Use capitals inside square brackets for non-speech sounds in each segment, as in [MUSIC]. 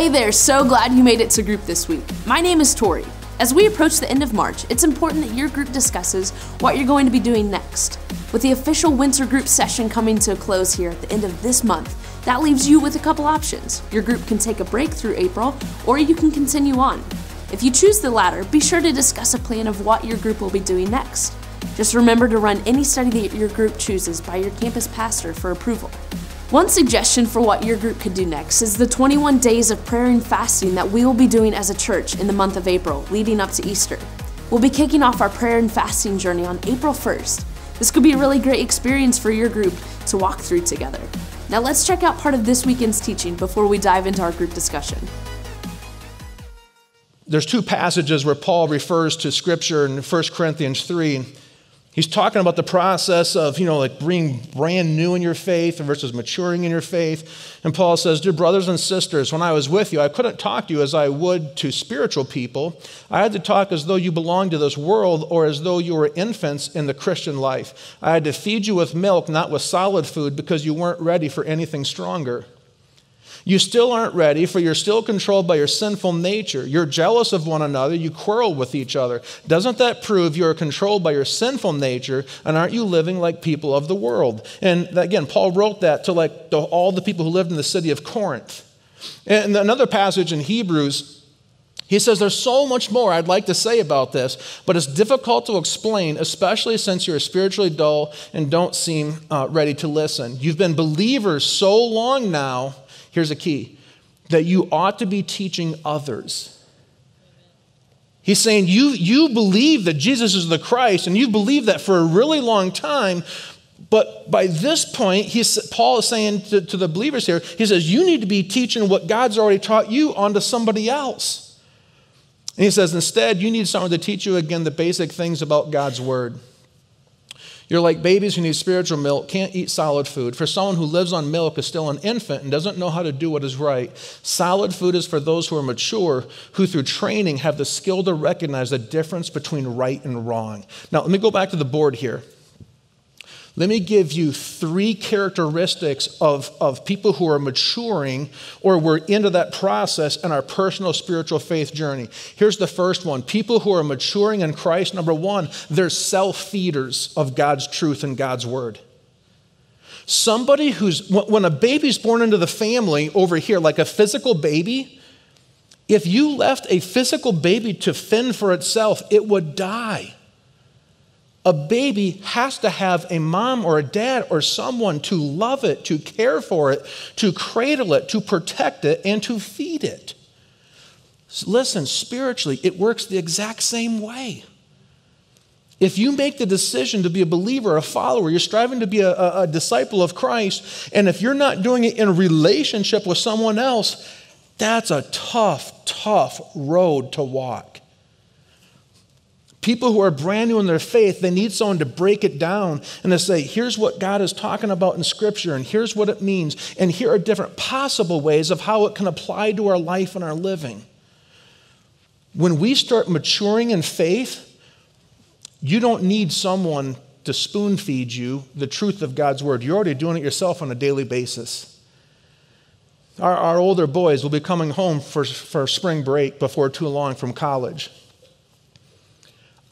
Hey there, so glad you made it to group this week. My name is Tori. As we approach the end of March, it's important that your group discusses what you're going to be doing next. With the official winter group session coming to a close here at the end of this month, that leaves you with a couple options. Your group can take a break through April, or you can continue on. If you choose the latter, be sure to discuss a plan of what your group will be doing next. Just remember to run any study that your group chooses by your campus pastor for approval. One suggestion for what your group could do next is the 21 days of prayer and fasting that we will be doing as a church in the month of April, leading up to Easter. We'll be kicking off our prayer and fasting journey on April 1st. This could be a really great experience for your group to walk through together. Now, let's check out part of this weekend's teaching before we dive into our group discussion. There's two passages where Paul refers to Scripture in 1 Corinthians 3 He's talking about the process of, you know, like being brand new in your faith versus maturing in your faith. And Paul says, Dear brothers and sisters, when I was with you, I couldn't talk to you as I would to spiritual people. I had to talk as though you belonged to this world or as though you were infants in the Christian life. I had to feed you with milk, not with solid food, because you weren't ready for anything stronger. You still aren't ready, for you're still controlled by your sinful nature. You're jealous of one another. You quarrel with each other. Doesn't that prove you are controlled by your sinful nature? And aren't you living like people of the world? And again, Paul wrote that to like all the people who lived in the city of Corinth. And another passage in Hebrews, he says, There's so much more I'd like to say about this, but it's difficult to explain, especially since you're spiritually dull and don't seem uh, ready to listen. You've been believers so long now Here's a key that you ought to be teaching others. He's saying you, you believe that Jesus is the Christ, and you've believed that for a really long time. But by this point, he's, Paul is saying to, to the believers here, he says, You need to be teaching what God's already taught you onto somebody else. And he says, Instead, you need someone to teach you again the basic things about God's word. You're like babies who need spiritual milk, can't eat solid food. For someone who lives on milk is still an infant and doesn't know how to do what is right. Solid food is for those who are mature, who through training have the skill to recognize the difference between right and wrong. Now, let me go back to the board here. Let me give you three characteristics of, of people who are maturing or we're into that process in our personal spiritual faith journey. Here's the first one people who are maturing in Christ, number one, they're self feeders of God's truth and God's word. Somebody who's, when a baby's born into the family over here, like a physical baby, if you left a physical baby to fend for itself, it would die a baby has to have a mom or a dad or someone to love it, to care for it, to cradle it, to protect it, and to feed it. Listen, spiritually, it works the exact same way. If you make the decision to be a believer, a follower, you're striving to be a, a, disciple of Christ, and if you're not doing it in relationship with someone else, that's a tough, tough road to walk. People who are brand new in their faith, they need someone to break it down and to say, here's what God is talking about in Scripture, and here's what it means, and here are different possible ways of how it can apply to our life and our living. When we start maturing in faith, you don't need someone to spoon feed you the truth of God's Word. You're already doing it yourself on a daily basis. Our, our older boys will be coming home for, for spring break before too long from college.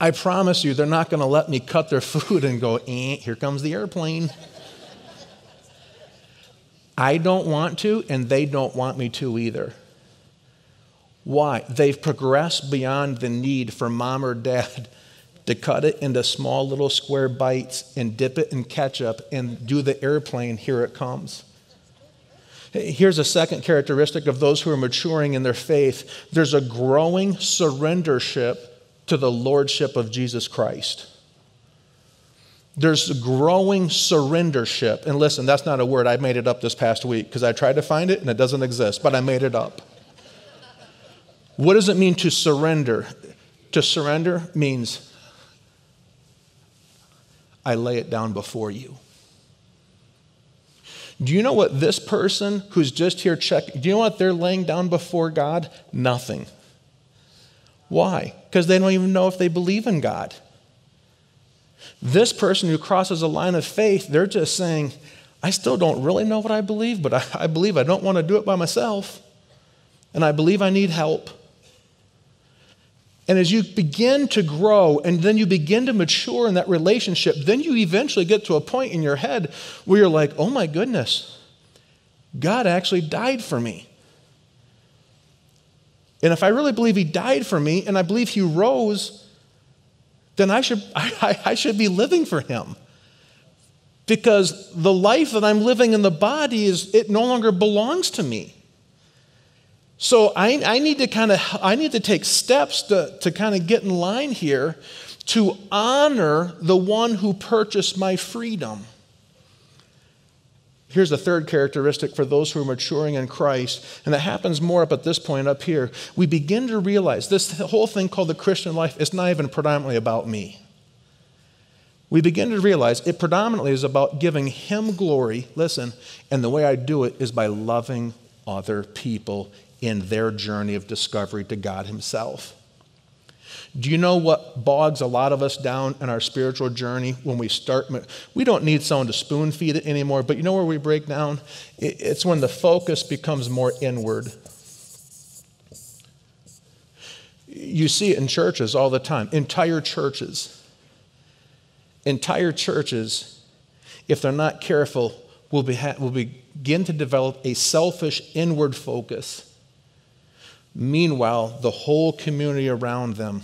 I promise you, they're not going to let me cut their [LAUGHS] food and go, eh, here comes the airplane. I don't want to, and they don't want me to either. Why? They've progressed beyond the need for mom or dad [LAUGHS] to cut it into small little square bites and dip it in ketchup and do the airplane, here it comes. Here's a second characteristic of those who are maturing in their faith there's a growing surrendership to the lordship of Jesus Christ. There's growing surrendership. And listen, that's not a word. I made it up this past week because I tried to find it and it doesn't exist, but I made it up. What does it mean to surrender? To surrender means I lay it down before you. Do you know what this person who's just here checking, do you know what they're laying down before God? Nothing. Why? Because they don't even know if they believe in God. This person who crosses a line of faith, they're just saying, I still don't really know what I believe, but I, I believe I don't want to do it by myself. and I believe I need help. And as you begin to grow and then you begin to mature in that relationship, then you eventually get to a point in your head where you're like, oh my goodness, God actually died for me. And if I really believe He died for me and I believe He rose, then I should, [LAUGHS] I, I should be living for Him. Because the life that I'm living in the body is, it no longer belongs to me. So I, I need to kind of I need to take steps to, to kind of get in line here to honor the one who purchased my freedom. Here's the third characteristic for those who are maturing in Christ, and that happens more up at this point up here. We begin to realize this whole thing called the Christian life is not even predominantly about me. We begin to realize it predominantly is about giving Him glory, listen, and the way I do it is by loving other people in their journey of discovery to God Himself. Do you know what bogs a lot of us down in our spiritual journey when we start? We don't need someone to spoon feed it anymore, but you know where we break down? It's when the focus becomes more inward. You see it in churches all the time, entire churches. Entire churches, if they're not careful, will, be will begin to develop a selfish inward focus Meanwhile, the whole community around them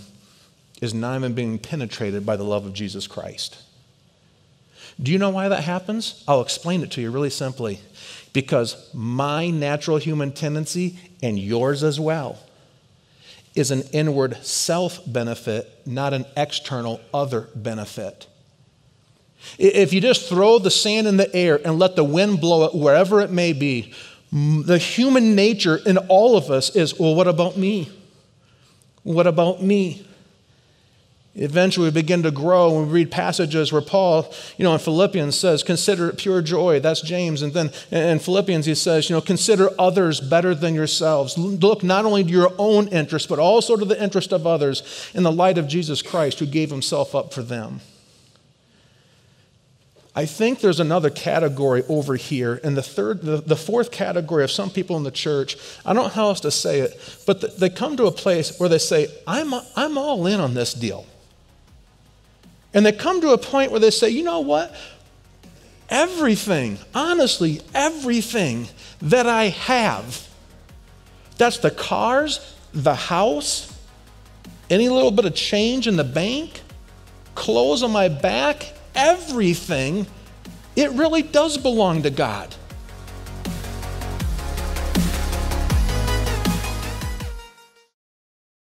is not even being penetrated by the love of Jesus Christ. Do you know why that happens? I'll explain it to you really simply. Because my natural human tendency, and yours as well, is an inward self benefit, not an external other benefit. If you just throw the sand in the air and let the wind blow it wherever it may be, the human nature in all of us is well, what about me? What about me? Eventually, we begin to grow and we read passages where Paul, you know, in Philippians says, consider it pure joy. That's James. And then in Philippians, he says, you know, consider others better than yourselves. Look not only to your own interest, but also to the interest of others in the light of Jesus Christ, who gave himself up for them. I think there's another category over here. And the third, the, the fourth category of some people in the church, I don't know how else to say it, but the, they come to a place where they say, I'm, I'm all in on this deal. And they come to a point where they say, you know what? Everything, honestly, everything that I have, that's the cars, the house, any little bit of change in the bank, clothes on my back, everything, it really does belong to God.